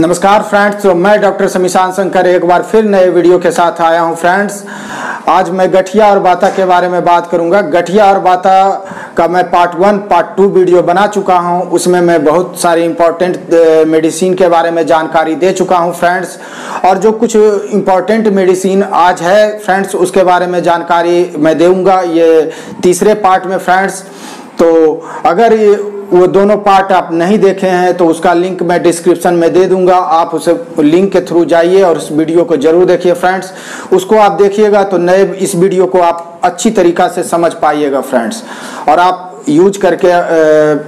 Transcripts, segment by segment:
नमस्कार फ्रेंड्स तो मैं डॉक्टर समीशान शंकर एक बार फिर नए वीडियो के साथ आया हूँ। फ्रेंड्स, आज मैं गठिया और बाता के बारे में बात करूँगा। गठिया और बाता का मैं part one part two video बना चुका हूँ। उसमें मैं बहुत सारी इंपॉर्टेंट मेडिसिन के बारे में जानकारी दे चुका हूँ, फ्रेंड्स। और जो कुछ इंपॉर्टेंट मेडिसिन आज है, फ्रेंड्स, उसके बारे में जानकारी मैं दूँगा ये तीसरे पार्ट में, फ्रेंड्स। तो अगर ये वो दोनों पार्ट आप नहीं देखे हैं तो उसका लिंक मैं डिस्क्रिप्शन में दे दूँगा। आप उसे लिंक के थ्रू जाइए और उस वीडियो को ज़रूर देखिए फ्रेंड्स उसको आप देखिएगा तो नए इस वीडियो को आप अच्छी तरीक़ा से समझ पाइएगा फ्रेंड्स और आप यूज़ करके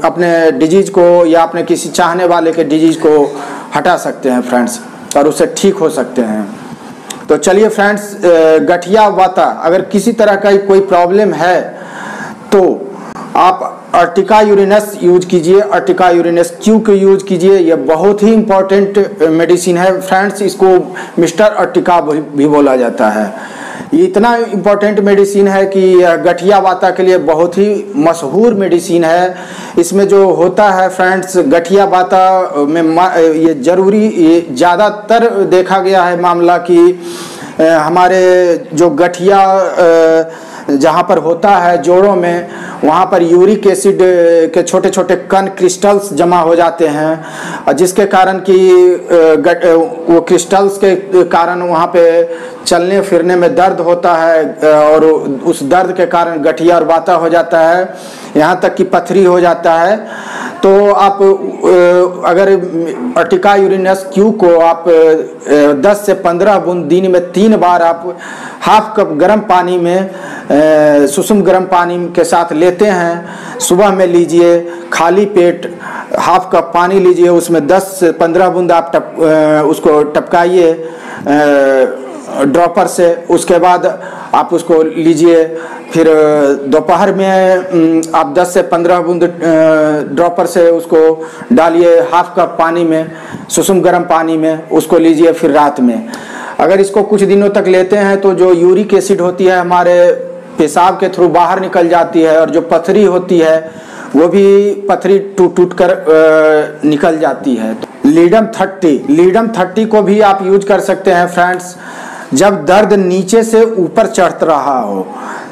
अपने डिज़ीज़ को या अपने किसी चाहने वाले के डिज़ीज़ को हटा सकते हैं फ्रेंड्स और उसे ठीक हो सकते हैं। तो चलिए फ्रेंड्स गठिया वाता, अगर किसी तरह का कोई प्रॉब्लम है तो आप अर्टिका यूरिनस यूज़ कीजिए, अर्टिका यूरिनस क्यू के यूज़ कीजिए यह बहुत ही इंपॉर्टेंट मेडिसिन है। फ्रेंड्स इसको मिस्टर अर्टिका भी बोला जाता है। ये इतना इम्पोर्टेंट मेडिसिन है कि यह गठिया वाता के लिए बहुत ही मशहूर मेडिसिन है। इसमें जो होता है फ्रेंड्स गठिया वाता में ये ज़रूरी ज़्यादातर देखा गया है मामला कि हमारे जो गठिया जहाँ पर होता है जोड़ों में, वहाँ पर यूरिक एसिड के छोटे छोटे कण क्रिस्टल्स जमा हो जाते हैं, जिसके कारण कि वो क्रिस्टल्स के कारण वहाँ पे चलने फिरने में दर्द होता है और उस दर्द के कारण गठिया और बाता हो जाता है, यहाँ तक कि पथरी हो जाता है। तो आप अगर अर्टिका यूरिनस क्यू को आप 10 से 15 बूंद दिन में तीन बार आप, हाफ़ कप गर्म पानी में सुसुम गर्म पानी के साथ लेते हैं। सुबह में लीजिए खाली पेट, हाफ़ कप पानी लीजिए, उसमें 10 से 15 बूंद आप टप उसको टपकाइए ड्रॉपर से, उसके बाद आप उसको लीजिए। फिर दोपहर में आप 10 से 15 बूंद ड्रॉपर से उसको डालिए हाफ़ कप पानी में, सुसुम गर्म पानी में, उसको लीजिए फिर रात में। अगर इसको कुछ दिनों तक लेते हैं तो जो यूरिक एसिड होती है हमारे पेशाब के थ्रू बाहर निकल जाती है और जो पथरी होती है, वो भी पथरी टूट टूट कर निकल जाती है। लीडम थर्टी लीडम थर्टी को भी आप यूज़ कर सकते हैं फ्रेंड्स। जब दर्द नीचे से ऊपर चढ़ रहा हो,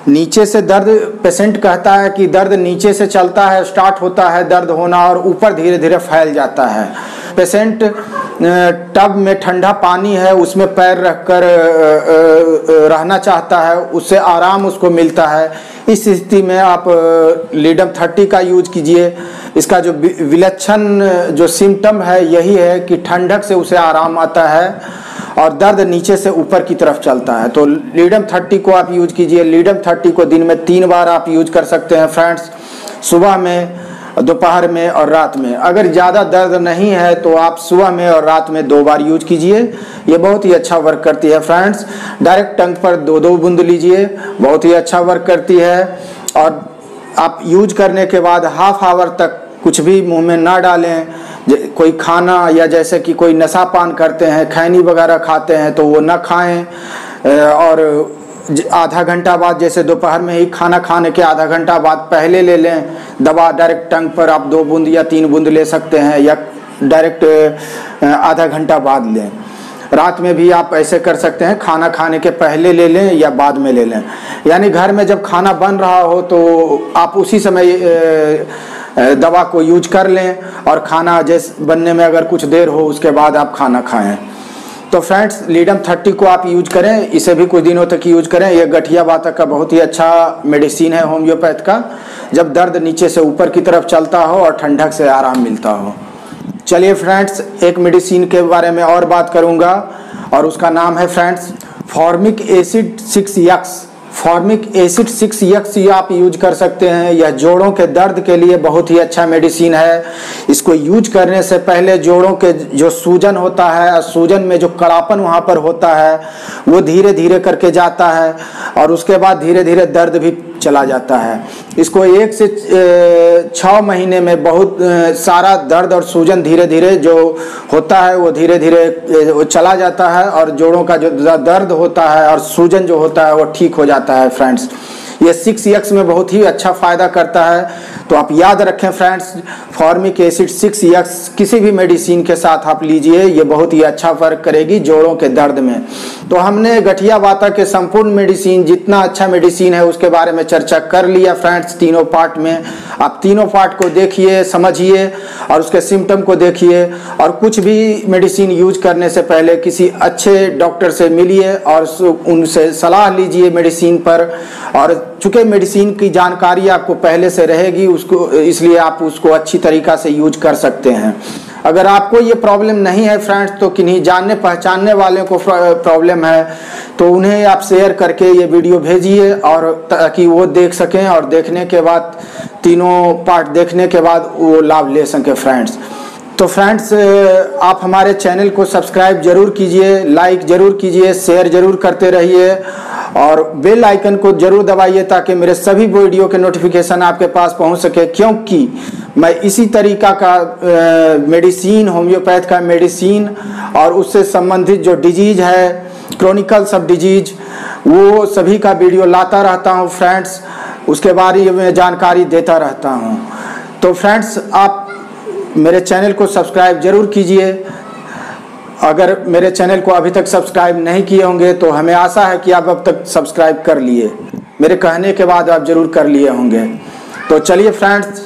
नीचे से दर्द पेशेंट कहता है कि दर्द नीचे से चलता है, स्टार्ट होता है दर्द होना और ऊपर धीरे धीरे फैल जाता है। पेशेंट टब में ठंडा पानी है, उसमें पैर रखकर रहना चाहता है, उससे आराम उसको मिलता है। इस स्थिति में आप लीडम थर्टी का यूज़ कीजिए। इसका जो विलक्षण, जो सिम्टम है, यही है कि ठंडक से उसे आराम आता है और दर्द नीचे से ऊपर की तरफ़ चलता है। तो लीडम थर्टी को आप यूज़ कीजिए। लीडम थर्टी को दिन में तीन बार आप यूज़ कर सकते हैं, फ्रेंड्स। सुबह में दोपहर में और रात में। अगर ज़्यादा दर्द नहीं है तो आप सुबह में और रात में दो बार यूज़ कीजिए। ये बहुत ही अच्छा वर्क करती है फ्रेंड्स डायरेक्ट टंग पर दो दो बूंद लीजिए। बहुत ही अच्छा वर्क करती है। और आप यूज़ करने के बाद हाफ़ आवर तक कुछ भी मुँह में ना डालें। कोई खाना या जैसे कि कोई नशा पान करते हैं, खैनी वगैरह खाते हैं तो वो ना खाएँ। और आधा घंटा बाद जैसे दोपहर में ही खाना खाने के आधा घंटा बाद पहले ले लें दवा डायरेक्ट टंग पर आप दो बूंद या तीन बूंद ले सकते हैं या डायरेक्ट आधा घंटा बाद लें। रात में भी आप ऐसे कर सकते हैं, खाना खाने के पहले ले लें या बाद में ले लें। यानी घर में जब खाना बन रहा हो तो आप उसी समय दवा को यूज़ कर लें और खाना जैसे, बनने में अगर कुछ देर हो उसके बाद आप खाना खाएँ। तो फ्रेंड्स लीडम थर्टी को आप यूज़ करें। इसे भी कुछ दिनों तक यूज़ करें। यह गठिया बातक का बहुत ही अच्छा मेडिसिन है होम्योपैथ का। जब दर्द नीचे से ऊपर की तरफ़ चलता हो और ठंडक से आराम मिलता हो। चलिए फ्रेंड्स एक मेडिसिन के बारे में और बात करूँगा। और उसका नाम है friends formic acid six X formic acid six X आप यूज़ कर सकते हैं। यह जोड़ों के दर्द के लिए बहुत ही अच्छा मेडिसिन है। इसको यूज़ करने से पहले जोड़ों के जो सूजन होता है, सूजन में जो कड़ापन वहाँ पर होता है, वो धीरे धीरे करके जाता है और उसके बाद धीरे धीरे दर्द भी चला जाता है। इसको एक से छ महीने में बहुत सारा दर्द और सूजन धीरे धीरे जो होता है, वो धीरे धीरे वो चला जाता है और जोड़ों का जो दर्द होता है और सूजन जो होता है, वो ठीक हो जाता है, फ्रेंड्स। ये सिक्स एक्स में बहुत ही अच्छा फ़ायदा करता है। तो आप याद रखें, friends, formic acid six X किसी भी मेडिसिन के साथ आप लीजिए, ये बहुत ही अच्छा फ़र्क करेगी जोड़ों के दर्द में। तो हमने गठिया वाता के संपूर्ण मेडिसिन जितना अच्छा मेडिसिन है, उसके बारे में चर्चा कर लिया फ्रेंड्स तीनों पार्ट में। आप तीनों पार्ट को देखिए, समझिए और उसके सिम्टम को देखिए और कुछ भी मेडिसिन यूज़ करने से पहले किसी अच्छे डॉक्टर से मिलिए और उनसे सलाह लीजिए मेडिसिन पर। और चूँकि मेडिसिन की जानकारी आपको पहले से रहेगी, उसको, इसलिए आप उसको अच्छी तरीका से यूज़ कर सकते हैं। अगर आपको ये प्रॉब्लम नहीं है फ्रेंड्स तो किन्हीं जानने पहचानने वाले को प्रॉब्लम है तो उन्हें आप शेयर करके ये वीडियो भेजिए और ताकि वो देख सकें और देखने के बाद, तीनों पार्ट देखने के बाद वो लाभ ले सकें फ्रेंड्स तो फ्रेंड्स आप हमारे चैनल को सब्सक्राइब ज़रूर कीजिए लाइक ज़रूर कीजिए शेयर ज़रूर करते रहिए और बेल आइकन को ज़रूर दबाइए ताकि मेरे सभी वीडियो के नोटिफिकेशन आपके पास पहुँच सके। क्योंकि मैं इसी तरीका का मेडिसिन होम्योपैथ का मेडिसिन और उससे संबंधित जो डिज़ीज़ है क्रॉनिकल सब डिज़ीज़ वो सभी का वीडियो लाता रहता हूँ। फ्रेंड्स उसके बारे में जानकारी देता रहता हूँ। तो फ्रेंड्स आप मेरे चैनल को सब्सक्राइब ज़रूर कीजिए। अगर मेरे चैनल को अभी तक सब्सक्राइब नहीं किए होंगे तो हमें आशा है कि आप अब तक सब्सक्राइब कर लिए। मेरे कहने के बाद आप ज़रूर कर लिए होंगे। तो चलिए फ्रेंड्स,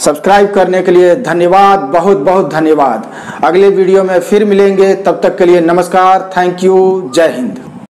सब्सक्राइब करने के लिए धन्यवाद बहुत बहुत धन्यवाद। अगले वीडियो में फिर मिलेंगे, तब तक के लिए नमस्कार, थैंक यू, जय हिंद।